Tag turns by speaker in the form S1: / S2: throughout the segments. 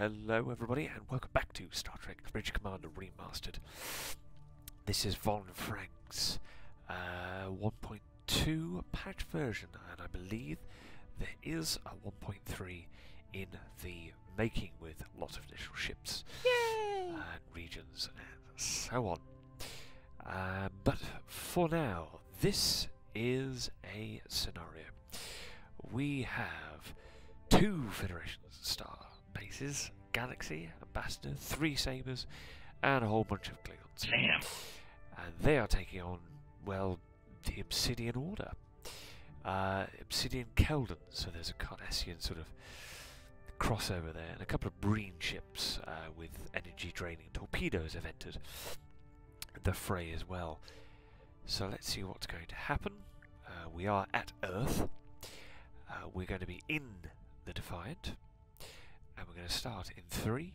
S1: Hello everybody and welcome back to Star Trek Bridge Commander Remastered. This is Von Frank's uh, 1.2 patch version and I believe there is a 1.3 in the making with lots of additional ships and regions and so on. Uh, but for now, this is a scenario. We have two Federation star bases, Galaxy, Ambassador, three Sabres, and a whole bunch of Klingons.
S2: Damn.
S1: And they are taking on, well, the Obsidian Order. Uh, Obsidian Keldon, so there's a Cardassian sort of crossover there, and a couple of Breen ships uh, with energy draining torpedoes have entered the fray as well. So let's see what's going to happen. Uh, we are at Earth. Uh, we're going to be in the Defiant. Going to start in three,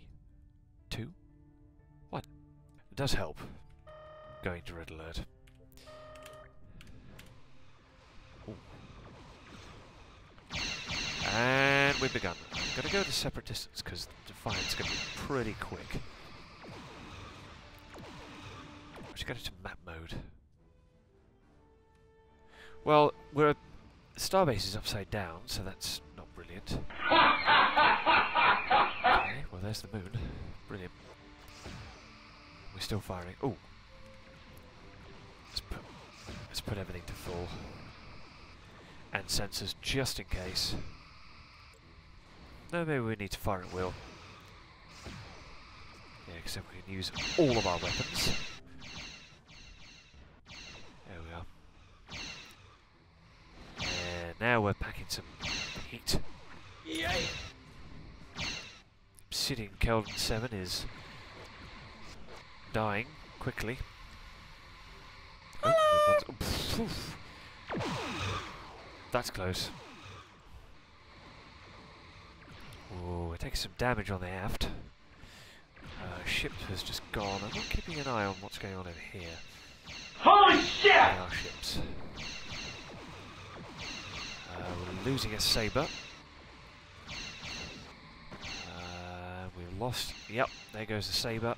S1: two, one. It does help going to red alert. Ooh. And we've begun. I'm going to go to separate distance because the Defiant's going to be pretty quick. I should go to map mode. Well, we're Starbase is upside down, so that's not brilliant. There's the moon. Brilliant. We're still firing. Oh, let's put let's put everything to full and sensors just in case. No, maybe we need to fire at will. Yeah, except we can use all of our weapons. There we are. And now we're packing some heat.
S2: Yay!
S1: Obsidian Keldon 7 is dying quickly. Oh, we've got- oof, oof. That's close. Oh, we're taking some damage on the aft. Uh, ship has just gone. I'm not keeping an eye on what's going on over here.
S2: Holy shit!
S1: Are ships. Uh, we're losing a saber. Uh, we've lost. Yep, there goes the saber.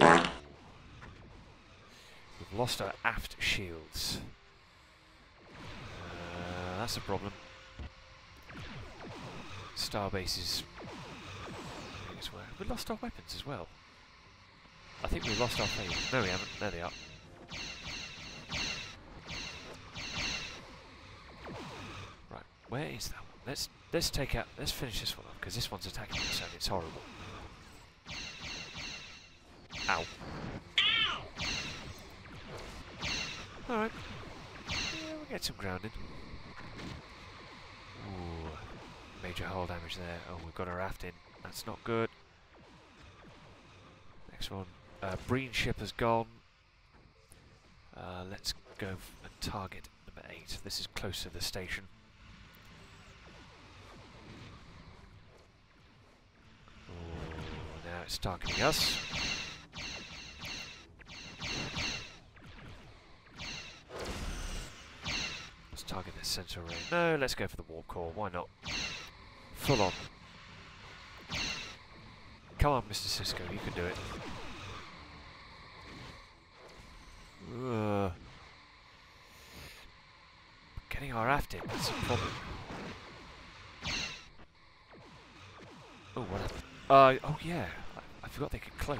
S1: We've lost our aft shields. Uh, that's a problem. Starbase is. is where- We lost our weapons as well. I think we lost our phase. No, we haven't. There they are. Right, where is that one? Let's let's take out. Let's finish this one off because this one's attacking us and it's horrible. Ow. Ow! All right. Yeah, we'll get some grounding. Ooh, major hull damage there. Oh, we've got our aft in. That's not good. Next one. Uh, Breen ship has gone. Uh, let's go and target number 8. This is close to the station. Ooh, now it's targeting us. Let's target this sensor array. No, let's go for the warp core. Why not? Full on. Come on, Mr. Sisko, you can do it. Ugh. Getting our aft in, that's a problem. Oh, what? Uh, oh yeah, I, forgot they could cloak.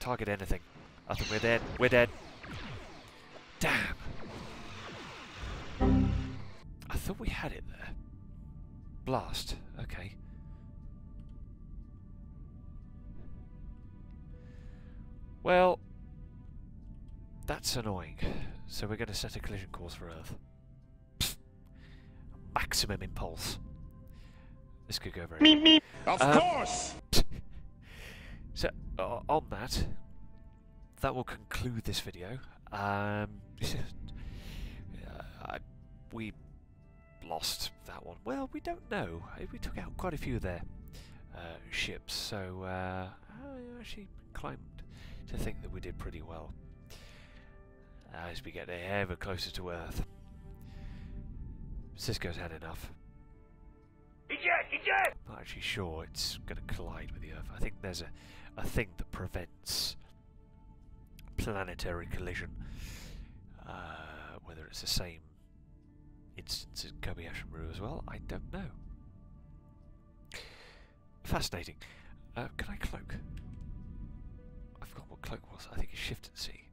S1: Target anything. I think we're dead. We're dead. Damn. I thought we had it there. Blast. Okay. Well, that's annoying. So we're going to set a collision course for Earth. Pfft. Maximum impulse. This could go very
S2: Meep meep.
S3: Of
S1: Um,
S3: course!
S1: So, uh, on that, that will conclude this video. Um, uh, I, we lost that one. Well, we don't know. Uh, We took out quite a few of their uh, ships, so uh, I actually climbed to think that we did pretty well as we get ever closer to Earth. Sisko's had enough.
S2: Eject! Eject!
S1: I'm not actually sure it's going to collide with the Earth. I think there's a, a thing that prevents planetary collision. Uh, whether it's the same instance in Kobayashi Maru as well, I don't know. Fascinating. Uh, can I cloak? I forgot what cloak was. I think it's Shift and C.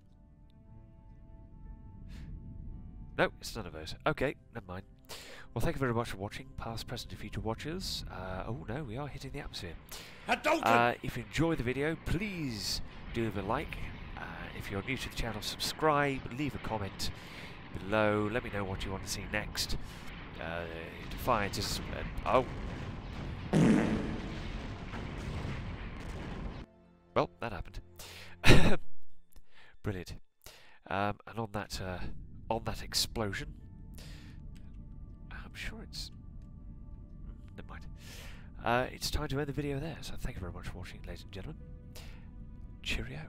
S1: No, it's none of those. Okay, never mind. Well, thank you very much for watching, past, present, and future watchers. Uh, oh no, we are hitting the atmosphere. Uh, if you enjoy the video, please do leave a like. Uh, if you're new to the channel, subscribe, leave a comment below. Let me know what you want to see next. Uh, Defiance is... Uh, oh. Well, that happened. Brilliant. Um, and on that, uh, on that explosion, Sure it's. mm, Never mind. Uh, it's time to end the video there. So thank you very much for watching, ladies and gentlemen. Cheerio.